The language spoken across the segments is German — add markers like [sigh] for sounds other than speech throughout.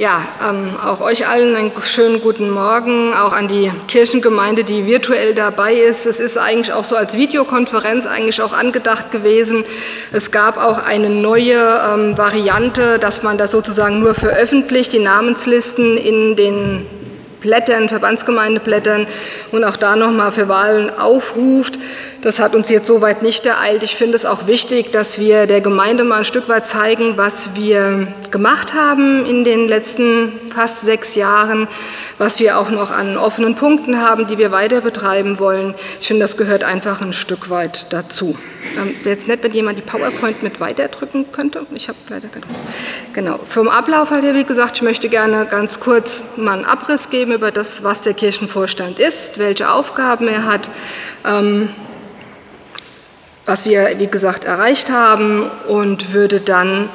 Ja, ähm, auch euch allen einen schönen guten Morgen, auch an die Kirchengemeinde, die virtuell dabei ist. Es ist eigentlich auch so als Videokonferenz eigentlich auch angedacht gewesen. Es gab auch eine neue ähm, Variante, dass man das sozusagen nur veröffentlicht, die Namenslisten in den Blättern, Verbandsgemeindeblättern und auch da nochmal für Wahlen aufruft. Das hat uns jetzt soweit nicht ereilt. Ich finde es auch wichtig, dass wir der Gemeinde mal ein Stück weit zeigen, was wir gemacht haben in den letzten fast sechs Jahren, was wir auch noch an offenen Punkten haben, die wir weiter betreiben wollen. Ich finde, das gehört einfach ein Stück weit dazu. Ähm, es wäre jetzt nett, wenn jemand die PowerPoint mit weiterdrücken könnte. Ich habe leider genau. genau. Vom Ablauf halt, wie gesagt, ich möchte gerne ganz kurz mal einen Abriss geben über das, was der Kirchenvorstand ist, welche Aufgaben er hat. Ähm, was wir, wie gesagt, erreicht haben und würde dann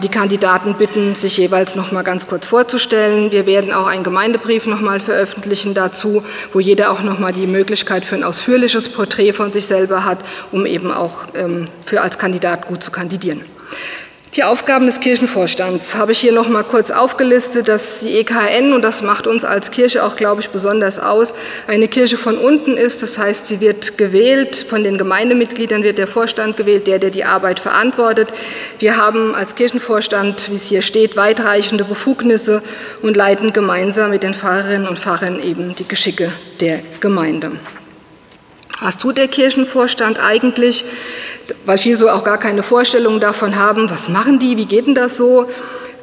die Kandidaten bitten, sich jeweils noch mal ganz kurz vorzustellen. Wir werden auch einen Gemeindebrief noch mal veröffentlichen dazu, wo jeder auch noch mal die Möglichkeit für ein ausführliches Porträt von sich selber hat, um eben auch ähm, für als Kandidat gut zu kandidieren. Die Aufgaben des Kirchenvorstands habe ich hier noch mal kurz aufgelistet, dass die EKN, und das macht uns als Kirche auch, glaube ich, besonders aus, eine Kirche von unten ist. Das heißt, sie wird gewählt, von den Gemeindemitgliedern wird der Vorstand gewählt, der, der die Arbeit verantwortet. Wir haben als Kirchenvorstand, wie es hier steht, weitreichende Befugnisse und leiten gemeinsam mit den Pfarrerinnen und Pfarrern eben die Geschicke der Gemeinde. Was tut der Kirchenvorstand eigentlich? Weil viele so auch gar keine Vorstellung davon haben, was machen die, wie geht denn das so?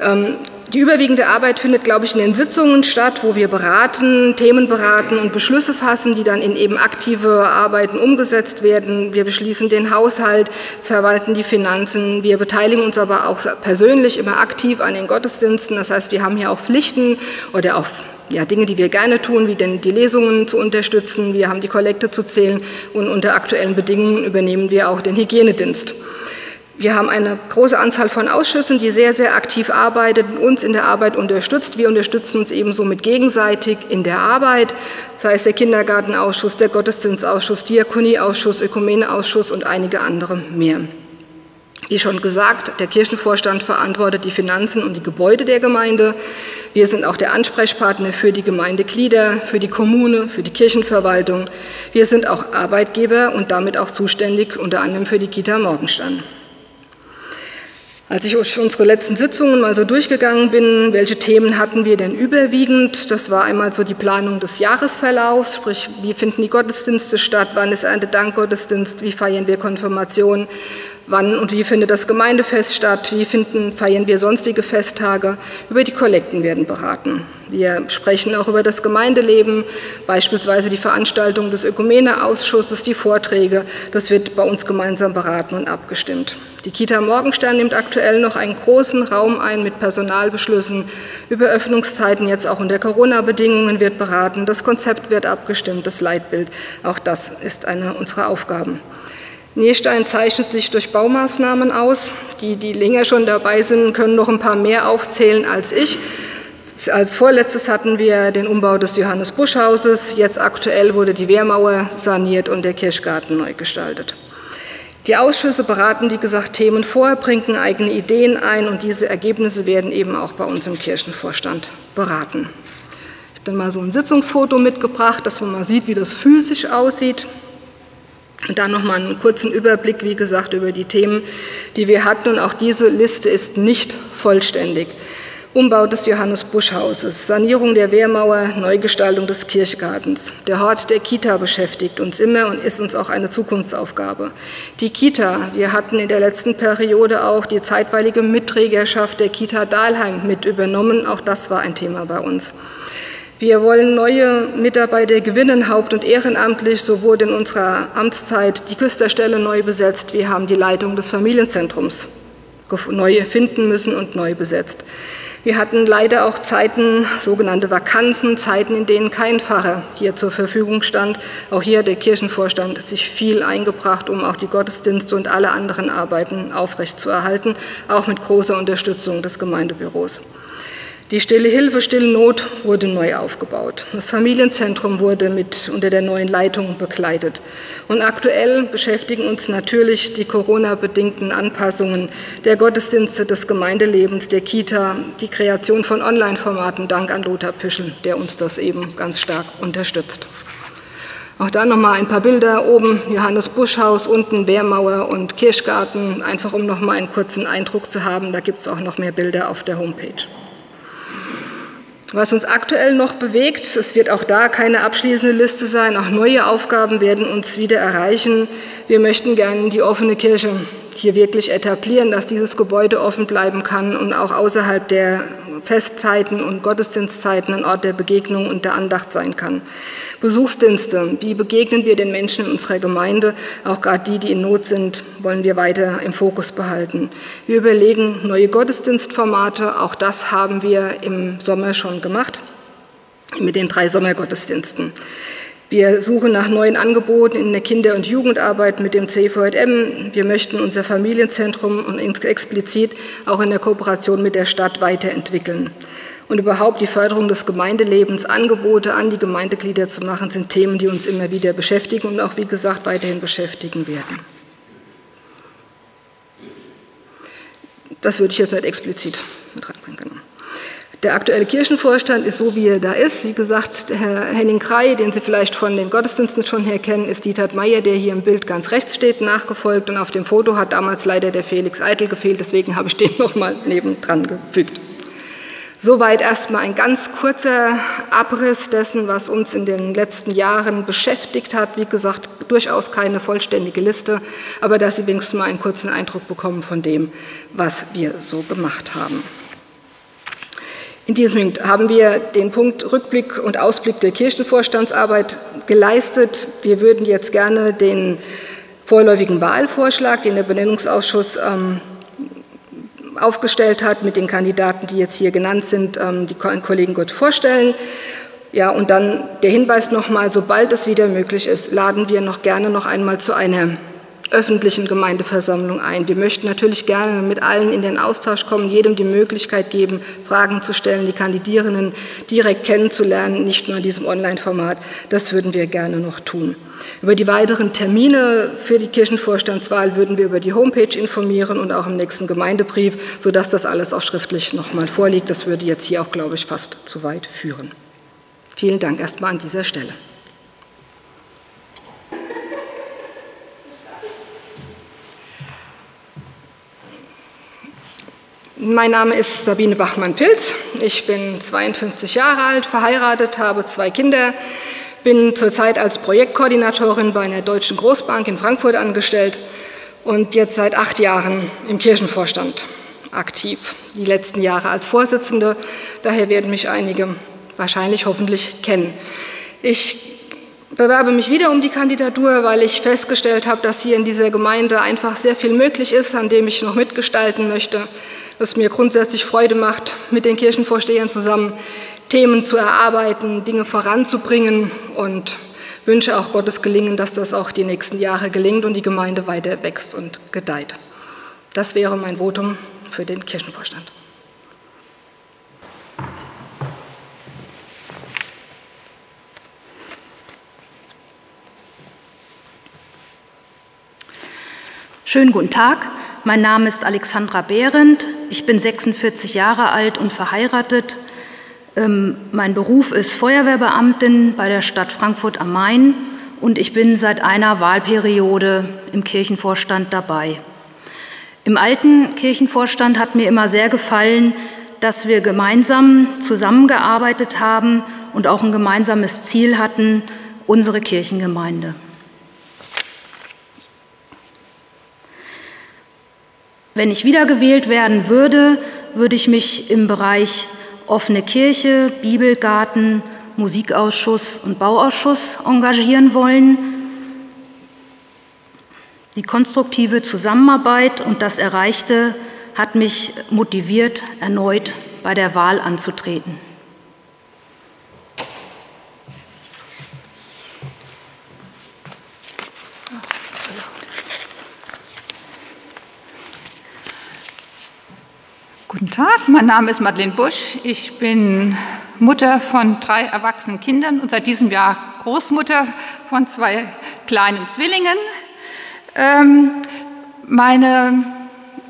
Ähm, die überwiegende Arbeit findet, glaube ich, in den Sitzungen statt, wo wir beraten, Themen beraten und Beschlüsse fassen, die dann in eben aktive Arbeiten umgesetzt werden. Wir beschließen den Haushalt, verwalten die Finanzen. Wir beteiligen uns aber auch persönlich immer aktiv an den Gottesdiensten. Das heißt, wir haben hier auch Pflichten oder auch ja, Dinge, die wir gerne tun, wie denn die Lesungen zu unterstützen, wir haben die Kollekte zu zählen und unter aktuellen Bedingungen übernehmen wir auch den Hygienedienst. Wir haben eine große Anzahl von Ausschüssen, die sehr, sehr aktiv arbeiten, uns in der Arbeit unterstützt. Wir unterstützen uns ebenso mit gegenseitig in der Arbeit, sei es der Kindergartenausschuss, der Gottesdienstausschuss, Diakonieausschuss, Ökumeneausschuss und einige andere mehr. Wie schon gesagt, der Kirchenvorstand verantwortet die Finanzen und die Gebäude der Gemeinde. Wir sind auch der Ansprechpartner für die Gemeindeglieder, für die Kommune, für die Kirchenverwaltung. Wir sind auch Arbeitgeber und damit auch zuständig unter anderem für die Kita Morgenstern. Als ich unsere letzten Sitzungen mal so durchgegangen bin, welche Themen hatten wir denn überwiegend? Das war einmal so die Planung des Jahresverlaufs, sprich, wie finden die Gottesdienste statt, wann ist Erntedankgottesdienst, wie feiern wir Konfirmation, Wann und wie findet das Gemeindefest statt? Wie finden, feiern wir sonstige Festtage? Über die Kollekten werden beraten. Wir sprechen auch über das Gemeindeleben, beispielsweise die Veranstaltung des Ökumene-Ausschusses, die Vorträge. Das wird bei uns gemeinsam beraten und abgestimmt. Die Kita Morgenstern nimmt aktuell noch einen großen Raum ein mit Personalbeschlüssen. Über Öffnungszeiten jetzt auch unter Corona-Bedingungen wird beraten. Das Konzept wird abgestimmt, das Leitbild. Auch das ist eine unserer Aufgaben. Nierstein zeichnet sich durch Baumaßnahmen aus. Die, die länger schon dabei sind, können noch ein paar mehr aufzählen als ich. Als vorletztes hatten wir den Umbau des Johannes Busch Hauses. Jetzt aktuell wurde die Wehrmauer saniert und der Kirchgarten neu gestaltet. Die Ausschüsse beraten, wie gesagt, Themen vor, bringen eigene Ideen ein und diese Ergebnisse werden eben auch bei uns im Kirchenvorstand beraten. Ich habe dann mal so ein Sitzungsfoto mitgebracht, dass man mal sieht, wie das physisch aussieht. Und dann nochmal einen kurzen Überblick, wie gesagt, über die Themen, die wir hatten. Und auch diese Liste ist nicht vollständig. Umbau des Johannes Busch Hauses, Sanierung der Wehrmauer, Neugestaltung des Kirchgartens. Der Hort der Kita beschäftigt uns immer und ist uns auch eine Zukunftsaufgabe. Die Kita, wir hatten in der letzten Periode auch die zeitweilige Mitträgerschaft der Kita Dahlheim mit übernommen. Auch das war ein Thema bei uns. Wir wollen neue Mitarbeiter gewinnen, haupt- und ehrenamtlich. So wurde in unserer Amtszeit die Küsterstelle neu besetzt. Wir haben die Leitung des Familienzentrums neu finden müssen und neu besetzt. Wir hatten leider auch Zeiten, sogenannte Vakanzen, Zeiten, in denen kein Pfarrer hier zur Verfügung stand. Auch hier hat der Kirchenvorstand sich viel eingebracht, um auch die Gottesdienste und alle anderen Arbeiten aufrechtzuerhalten, auch mit großer Unterstützung des Gemeindebüros. Die Stille Hilfe, Stille Not wurde neu aufgebaut. Das Familienzentrum wurde mit unter der neuen Leitung begleitet. Und aktuell beschäftigen uns natürlich die Corona-bedingten Anpassungen der Gottesdienste, des Gemeindelebens, der Kita, die Kreation von Online-Formaten. Dank an Lothar Püschel, der uns das eben ganz stark unterstützt. Auch da nochmal ein paar Bilder. Oben Johannes Buschhaus, unten Wehrmauer und Kirschgarten, einfach um nochmal einen kurzen Eindruck zu haben. Da gibt es auch noch mehr Bilder auf der Homepage. Was uns aktuell noch bewegt, es wird auch da keine abschließende Liste sein, auch neue Aufgaben werden uns wieder erreichen. Wir möchten gerne die offene Kirche hier wirklich etablieren, dass dieses Gebäude offen bleiben kann und auch außerhalb der Festzeiten und Gottesdienstzeiten ein Ort der Begegnung und der Andacht sein kann. Besuchsdienste, wie begegnen wir den Menschen in unserer Gemeinde, auch gerade die, die in Not sind, wollen wir weiter im Fokus behalten. Wir überlegen neue Gottesdienstformate, auch das haben wir im Sommer schon gemacht mit den drei Sommergottesdiensten. Wir suchen nach neuen Angeboten in der Kinder- und Jugendarbeit mit dem CVM. Wir möchten unser Familienzentrum und explizit auch in der Kooperation mit der Stadt weiterentwickeln. Und überhaupt die Förderung des Gemeindelebens, Angebote an die Gemeindeglieder zu machen, sind Themen, die uns immer wieder beschäftigen und auch, wie gesagt, weiterhin beschäftigen werden. Das würde ich jetzt nicht explizit mit reinbringen. Genau. Der aktuelle Kirchenvorstand ist so, wie er da ist. Wie gesagt, Herr Henning Krei, den Sie vielleicht von den Gottesdiensten schon her kennen, ist Dieter Meyer, der hier im Bild ganz rechts steht, nachgefolgt. Und auf dem Foto hat damals leider der Felix Eitel gefehlt, deswegen habe ich den [laughs] nochmal nebendran gefügt. Soweit erstmal ein ganz kurzer Abriss dessen, was uns in den letzten Jahren beschäftigt hat. Wie gesagt, durchaus keine vollständige Liste, aber dass Sie wenigstens mal einen kurzen Eindruck bekommen von dem, was wir so gemacht haben. In diesem Punkt haben wir den Punkt Rückblick und Ausblick der Kirchenvorstandsarbeit geleistet. Wir würden jetzt gerne den vorläufigen Wahlvorschlag, den der Benennungsausschuss ähm, aufgestellt hat, mit den Kandidaten, die jetzt hier genannt sind, ähm, die Kollegen Gott vorstellen. Ja, und dann der Hinweis nochmal, sobald es wieder möglich ist, laden wir noch gerne noch einmal zu einer öffentlichen Gemeindeversammlung ein. Wir möchten natürlich gerne mit allen in den Austausch kommen, jedem die Möglichkeit geben, Fragen zu stellen, die Kandidierenden direkt kennenzulernen, nicht nur in diesem Online-Format. Das würden wir gerne noch tun. Über die weiteren Termine für die Kirchenvorstandswahl würden wir über die Homepage informieren und auch im nächsten Gemeindebrief, sodass das alles auch schriftlich noch mal vorliegt. Das würde jetzt hier auch, glaube ich, fast zu weit führen. Vielen Dank erstmal an dieser Stelle. Mein Name ist Sabine Bachmann-Pilz. Ich bin 52 Jahre alt, verheiratet, habe zwei Kinder, bin zurzeit als Projektkoordinatorin bei einer deutschen Großbank in Frankfurt angestellt und jetzt seit acht Jahren im Kirchenvorstand aktiv. Die letzten Jahre als Vorsitzende, daher werden mich einige wahrscheinlich hoffentlich kennen. Ich bewerbe mich wieder um die Kandidatur, weil ich festgestellt habe, dass hier in dieser Gemeinde einfach sehr viel möglich ist, an dem ich noch mitgestalten möchte es mir grundsätzlich Freude macht, mit den Kirchenvorstehern zusammen Themen zu erarbeiten, Dinge voranzubringen und wünsche auch Gottes Gelingen, dass das auch die nächsten Jahre gelingt und die Gemeinde weiter wächst und gedeiht. Das wäre mein Votum für den Kirchenvorstand. Schönen guten Tag. Mein Name ist Alexandra Behrendt. Ich bin 46 Jahre alt und verheiratet. Ähm, mein Beruf ist Feuerwehrbeamtin bei der Stadt Frankfurt am Main und ich bin seit einer Wahlperiode im Kirchenvorstand dabei. Im alten Kirchenvorstand hat mir immer sehr gefallen, dass wir gemeinsam zusammengearbeitet haben und auch ein gemeinsames Ziel hatten, unsere Kirchengemeinde. Wenn ich wiedergewählt werden würde, würde ich mich im Bereich offene Kirche, Bibelgarten, Musikausschuss und Bauausschuss engagieren wollen. Die konstruktive Zusammenarbeit und das Erreichte hat mich motiviert, erneut bei der Wahl anzutreten. Tag, mein Name ist Madeleine Busch. Ich bin Mutter von drei erwachsenen Kindern und seit diesem Jahr Großmutter von zwei kleinen Zwillingen. Ähm, meine,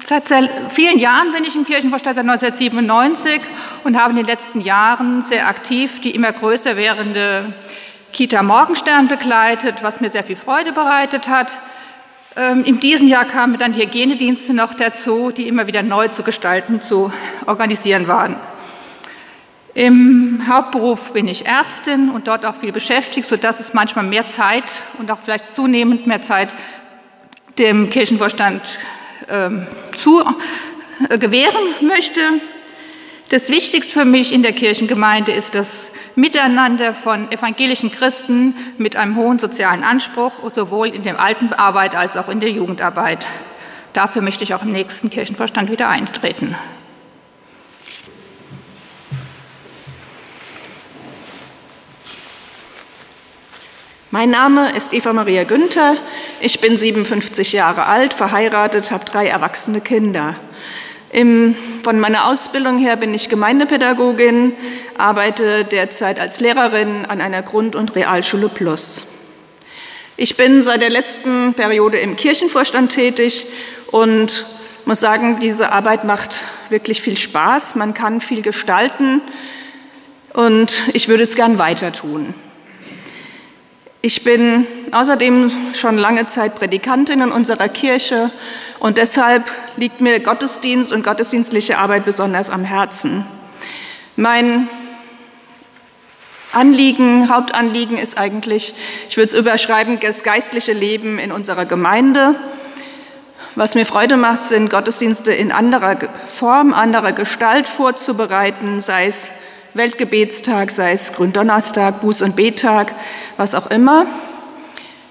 seit vielen Jahren bin ich im Kirchenvorstand, seit 1997 und habe in den letzten Jahren sehr aktiv die immer größer werdende Kita Morgenstern begleitet, was mir sehr viel Freude bereitet hat. Ähm, in diesem Jahr kamen dann die Hygienedienste noch dazu, die immer wieder neu zu gestalten, zu organisieren waren. Im Hauptberuf bin ich Ärztin und dort auch viel beschäftigt, sodass es manchmal mehr Zeit und auch vielleicht zunehmend mehr Zeit dem Kirchenvorstand ähm, zu äh, gewähren möchte. Das Wichtigste für mich in der Kirchengemeinde ist das Miteinander von evangelischen Christen mit einem hohen sozialen Anspruch, sowohl in der Altenarbeit als auch in der Jugendarbeit. Dafür möchte ich auch im nächsten Kirchenvorstand wieder eintreten. Mein Name ist Eva Maria Günther. Ich bin 57 Jahre alt, verheiratet, habe drei erwachsene Kinder. Im, von meiner Ausbildung her bin ich Gemeindepädagogin, arbeite derzeit als Lehrerin an einer Grund- und Realschule Plus. Ich bin seit der letzten Periode im Kirchenvorstand tätig und muss sagen, diese Arbeit macht wirklich viel Spaß. Man kann viel gestalten und ich würde es gern weiter tun. Ich bin außerdem schon lange Zeit Predikantin in unserer Kirche und deshalb liegt mir Gottesdienst und gottesdienstliche Arbeit besonders am Herzen. Mein Anliegen, Hauptanliegen ist eigentlich, ich würde es überschreiben, das geistliche Leben in unserer Gemeinde. Was mir Freude macht, sind Gottesdienste in anderer Form, anderer Gestalt vorzubereiten, sei es Weltgebetstag, sei es Gründonnerstag, Buß- und Bettag, was auch immer.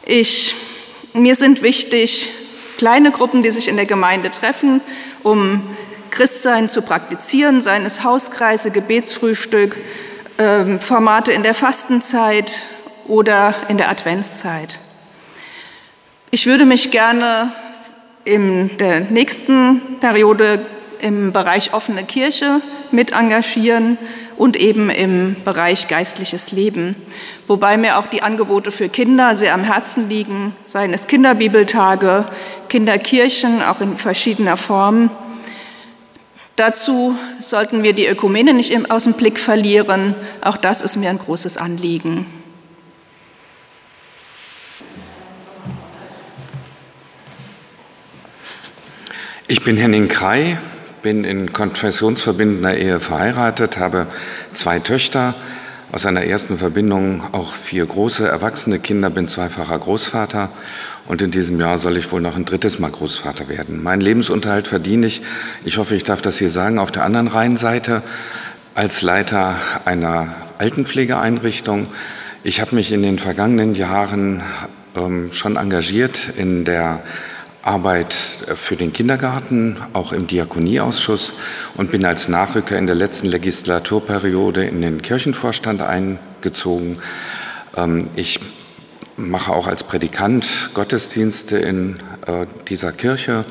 Ich, mir sind wichtig kleine Gruppen, die sich in der Gemeinde treffen, um Christsein zu praktizieren, seien es Hauskreise, Gebetsfrühstück, äh, Formate in der Fastenzeit oder in der Adventszeit. Ich würde mich gerne in der nächsten Periode im Bereich offene Kirche mit engagieren und eben im Bereich geistliches Leben. Wobei mir auch die Angebote für Kinder sehr am Herzen liegen, seien es Kinderbibeltage, Kinderkirchen, auch in verschiedener Form. Dazu sollten wir die Ökumene nicht aus dem Blick verlieren. Auch das ist mir ein großes Anliegen. Ich bin Henning Krei, bin in konfessionsverbindener Ehe verheiratet, habe zwei Töchter, aus einer ersten Verbindung auch vier große erwachsene Kinder, bin zweifacher Großvater und in diesem Jahr soll ich wohl noch ein drittes Mal Großvater werden. Meinen Lebensunterhalt verdiene ich, ich hoffe, ich darf das hier sagen, auf der anderen Rheinseite als Leiter einer Altenpflegeeinrichtung. Ich habe mich in den vergangenen Jahren ähm, schon engagiert in der Arbeit für den Kindergarten, auch im Diakonieausschuss und bin als Nachrücker in der letzten Legislaturperiode in den Kirchenvorstand eingezogen. Ähm, ich mache auch als Predikant Gottesdienste in äh, dieser Kirche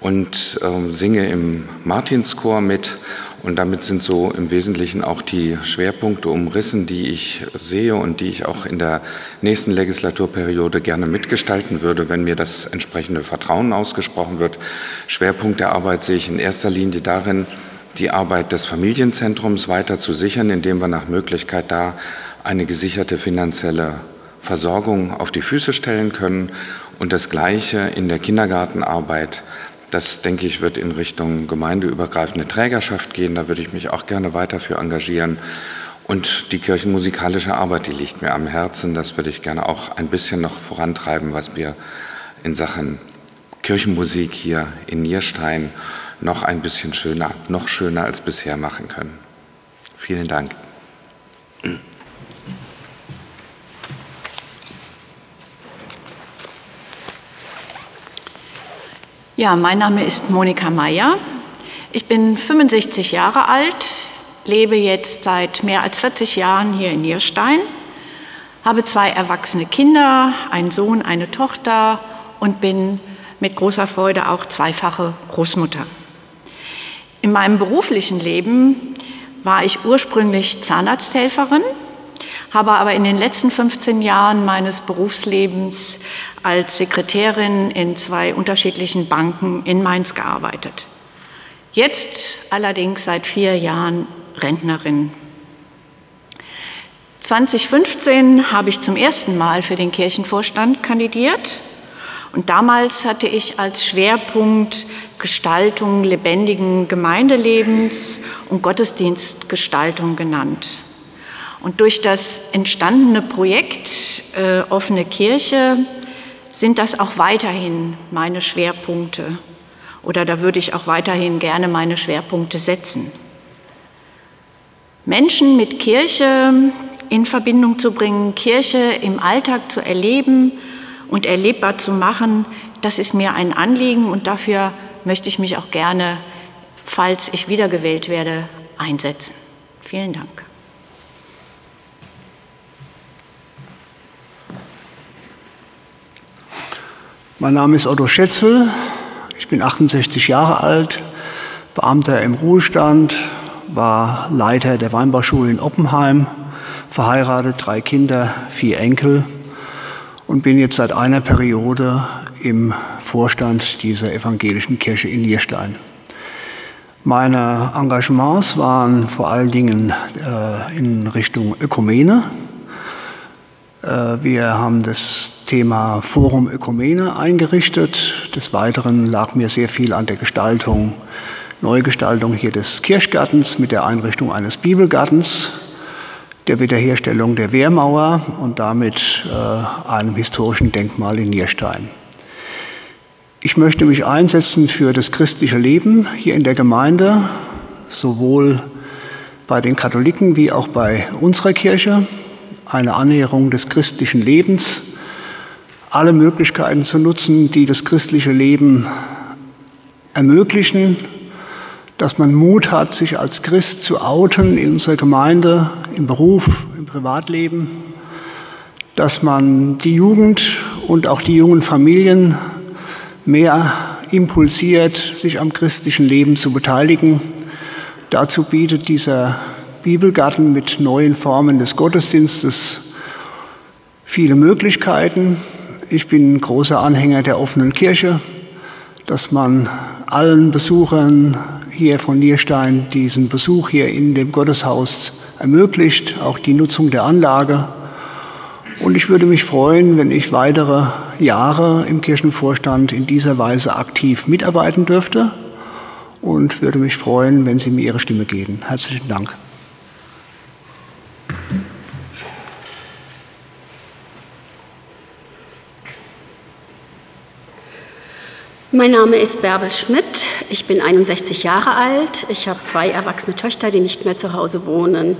und ähm, singe im Martinschor mit und damit sind so im Wesentlichen auch die Schwerpunkte umrissen, die ich sehe und die ich auch in der nächsten Legislaturperiode gerne mitgestalten würde, wenn mir das entsprechende Vertrauen ausgesprochen wird. Schwerpunkt der Arbeit sehe ich in erster Linie darin, die Arbeit des Familienzentrums weiter zu sichern, indem wir nach Möglichkeit da eine gesicherte finanzielle Versorgung auf die Füße stellen können und das Gleiche in der Kindergartenarbeit das, denke ich, wird in Richtung gemeindeübergreifende Trägerschaft gehen. Da würde ich mich auch gerne weiter für engagieren. Und die kirchenmusikalische Arbeit, die liegt mir am Herzen. Das würde ich gerne auch ein bisschen noch vorantreiben, was wir in Sachen Kirchenmusik hier in Nierstein noch ein bisschen schöner, noch schöner als bisher machen können. Vielen Dank. Ja, mein Name ist Monika Meyer. Ich bin 65 Jahre alt, lebe jetzt seit mehr als 40 Jahren hier in Nierstein, habe zwei erwachsene Kinder, einen Sohn, eine Tochter und bin mit großer Freude auch zweifache Großmutter. In meinem beruflichen Leben war ich ursprünglich Zahnarzthelferin, habe aber in den letzten 15 Jahren meines Berufslebens als Sekretärin in zwei unterschiedlichen Banken in Mainz gearbeitet. Jetzt allerdings seit vier Jahren Rentnerin. 2015 habe ich zum ersten Mal für den Kirchenvorstand kandidiert und damals hatte ich als Schwerpunkt Gestaltung lebendigen Gemeindelebens und Gottesdienstgestaltung genannt. Und durch das entstandene Projekt äh, Offene Kirche sind das auch weiterhin meine Schwerpunkte. Oder da würde ich auch weiterhin gerne meine Schwerpunkte setzen. Menschen mit Kirche in Verbindung zu bringen, Kirche im Alltag zu erleben und erlebbar zu machen, das ist mir ein Anliegen und dafür möchte ich mich auch gerne, falls ich wiedergewählt werde, einsetzen. Vielen Dank. Mein Name ist Otto Schätzel, ich bin 68 Jahre alt, Beamter im Ruhestand, war Leiter der Weinbauschule in Oppenheim, verheiratet, drei Kinder, vier Enkel und bin jetzt seit einer Periode im Vorstand dieser evangelischen Kirche in Nierstein. Meine Engagements waren vor allen Dingen äh, in Richtung Ökumene. Äh, wir haben das Thema Forum Ökumene eingerichtet. Des Weiteren lag mir sehr viel an der Gestaltung, Neugestaltung hier des Kirchgartens mit der Einrichtung eines Bibelgartens der Wiederherstellung der Wehrmauer und damit äh, einem historischen Denkmal in Nierstein. Ich möchte mich einsetzen für das christliche Leben hier in der Gemeinde, sowohl bei den Katholiken wie auch bei unserer Kirche, eine Annäherung des christlichen Lebens, alle Möglichkeiten zu nutzen, die das christliche Leben ermöglichen, dass man Mut hat, sich als Christ zu outen in unserer Gemeinde, im Beruf, im Privatleben, dass man die Jugend und auch die jungen Familien mehr impulsiert, sich am christlichen Leben zu beteiligen. Dazu bietet dieser Bibelgarten mit neuen Formen des Gottesdienstes viele Möglichkeiten. Ich bin großer Anhänger der offenen Kirche, dass man allen Besuchern hier von Nierstein diesen Besuch hier in dem Gotteshaus ermöglicht, auch die Nutzung der Anlage. Und ich würde mich freuen, wenn ich weitere Jahre im Kirchenvorstand in dieser Weise aktiv mitarbeiten dürfte und würde mich freuen, wenn Sie mir Ihre Stimme geben. Herzlichen Dank. Mein Name ist Bärbel Schmidt. Ich bin 61 Jahre alt. Ich habe zwei erwachsene Töchter, die nicht mehr zu Hause wohnen.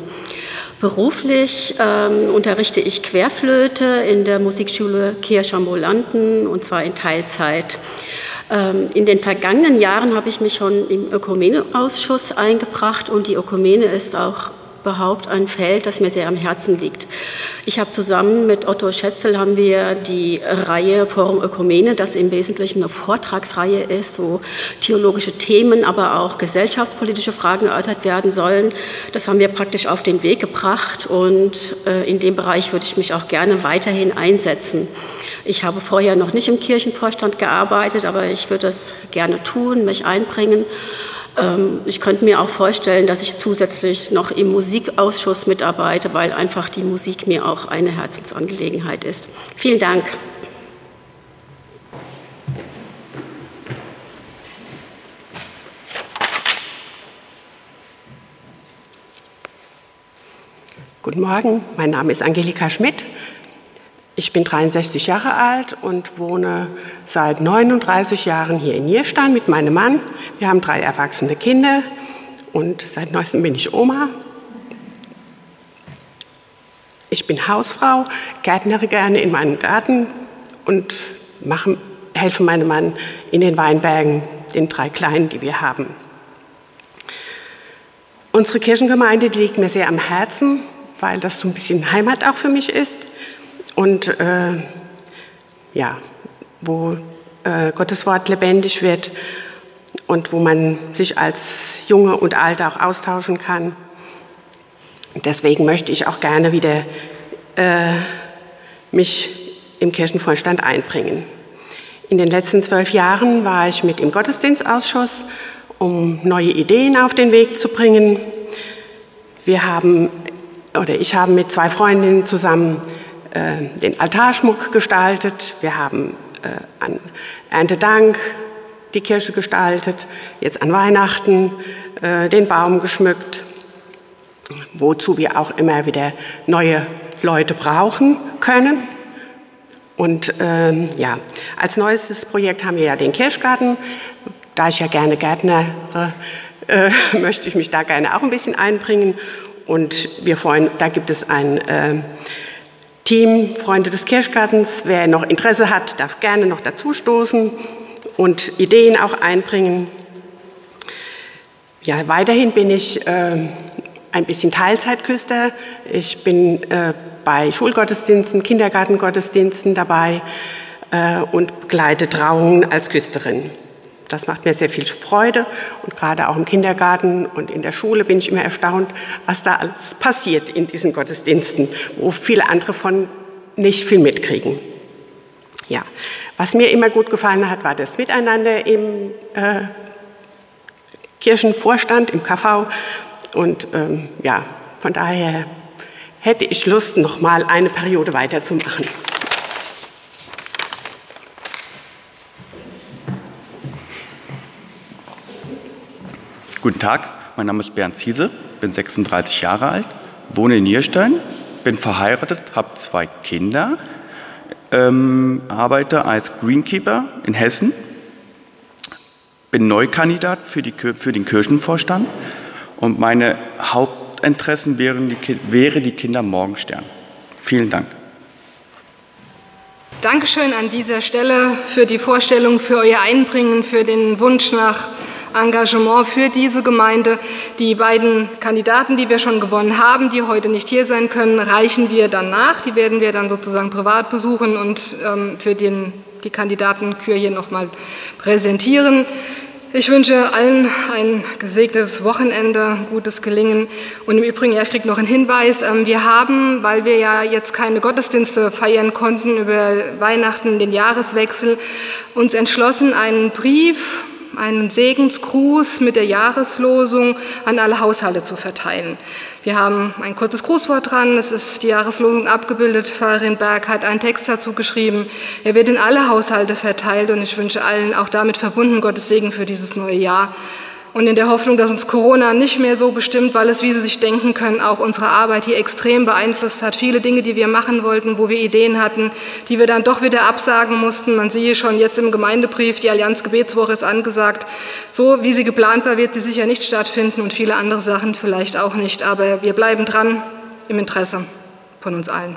Beruflich ähm, unterrichte ich Querflöte in der Musikschule Kirchambulanten und zwar in Teilzeit. Ähm, in den vergangenen Jahren habe ich mich schon im Ökumeneausschuss eingebracht und die Ökumene ist auch überhaupt ein Feld, das mir sehr am Herzen liegt. Ich habe zusammen mit Otto Schätzel haben wir die Reihe Forum Ökumene, das im Wesentlichen eine Vortragsreihe ist, wo theologische Themen, aber auch gesellschaftspolitische Fragen erörtert werden sollen. Das haben wir praktisch auf den Weg gebracht und äh, in dem Bereich würde ich mich auch gerne weiterhin einsetzen. Ich habe vorher noch nicht im Kirchenvorstand gearbeitet, aber ich würde das gerne tun, mich einbringen. Ähm, ich könnte mir auch vorstellen, dass ich zusätzlich noch im Musikausschuss mitarbeite, weil einfach die Musik mir auch eine Herzensangelegenheit ist. Vielen Dank. Guten Morgen, mein Name ist Angelika Schmidt. Ich bin 63 Jahre alt und wohne seit 39 Jahren hier in Nierstein mit meinem Mann. Wir haben drei erwachsene Kinder und seit neuestem bin ich Oma. Ich bin Hausfrau, gärtnere gerne in meinem Garten und mache, helfe meinem Mann in den Weinbergen, den drei kleinen, die wir haben. Unsere Kirchengemeinde liegt mir sehr am Herzen, weil das so ein bisschen Heimat auch für mich ist und äh, ja, wo äh, Gottes Wort lebendig wird. und wo man sich als Junge und Alte auch austauschen kann. Deswegen möchte ich auch gerne wieder äh, mich im Kirchenvorstand einbringen. In den letzten zwölf Jahren war ich mit im Gottesdienstausschuss, um neue Ideen auf den Weg zu bringen. Wir haben, oder ich habe mit zwei Freundinnen zusammen den Altarschmuck gestaltet. Wir haben äh, an Erntedank die Kirche gestaltet, jetzt an Weihnachten äh, den Baum geschmückt, wozu wir auch immer wieder neue Leute brauchen können. Und ähm, ja, als neuestes Projekt haben wir ja den Kirschgarten. Da ich ja gerne Gärtnere, äh, [laughs] möchte ich mich da gerne auch ein bisschen einbringen. Und wir freuen, da gibt es ein äh, Team Freunde des Kirschgartens. Wer noch Interesse hat, darf gerne noch dazu stoßen und Ideen auch einbringen. Ja, weiterhin bin ich äh, ein bisschen Teilzeitküster. Ich bin äh, bei Schulgottesdiensten, Kindergartengottesdiensten dabei äh, und begleite Trauungen als Küsterin. Das macht mir sehr viel Freude und gerade auch im Kindergarten und in der Schule bin ich immer erstaunt, was da alles passiert in diesen Gottesdiensten, wo viele andere von nicht viel mitkriegen. Ja, was mir immer gut gefallen hat, war das Miteinander im äh, Kirchenvorstand, im KV und ähm, ja, von daher hätte ich Lust, noch mal eine Periode weiterzumachen. Guten Tag, mein Name ist Bernd Ziese, bin 36 Jahre alt, wohne in Nierstein, bin verheiratet, habe zwei Kinder, ähm, arbeite als Greenkeeper in Hessen, bin Neukandidat für, die, für den Kirchenvorstand und meine Hauptinteressen wären die, wäre die Kinder Morgenstern. Vielen Dank. Dankeschön an dieser Stelle für die Vorstellung, für euer Einbringen, für den Wunsch nach Engagement für diese Gemeinde. Die beiden Kandidaten, die wir schon gewonnen haben, die heute nicht hier sein können, reichen wir dann nach. Die werden wir dann sozusagen privat besuchen und ähm, für den, die Kandidatenkür hier nochmal präsentieren. Ich wünsche allen ein gesegnetes Wochenende, gutes Gelingen. Und im Übrigen, ja, ich kriege noch einen Hinweis. Ähm, wir haben, weil wir ja jetzt keine Gottesdienste feiern konnten über Weihnachten, den Jahreswechsel, uns entschlossen, einen Brief, einen Segensgruß mit der Jahreslosung an alle Haushalte zu verteilen. Wir haben ein kurzes Grußwort dran, es ist die Jahreslosung abgebildet, Pfarrerin Berg hat einen Text dazu geschrieben. Er wird in alle Haushalte verteilt und ich wünsche allen auch damit verbunden Gottes Segen für dieses neue Jahr und in der Hoffnung, dass uns Corona nicht mehr so bestimmt, weil es, wie Sie sich denken können, auch unsere Arbeit hier extrem beeinflusst hat. Viele Dinge, die wir machen wollten, wo wir Ideen hatten, die wir dann doch wieder absagen mussten. Man sehe schon jetzt im Gemeindebrief, die Allianz Gebetswoche ist angesagt. So wie sie geplant war, wird sie sicher nicht stattfinden und viele andere Sachen vielleicht auch nicht. Aber wir bleiben dran im Interesse von uns allen.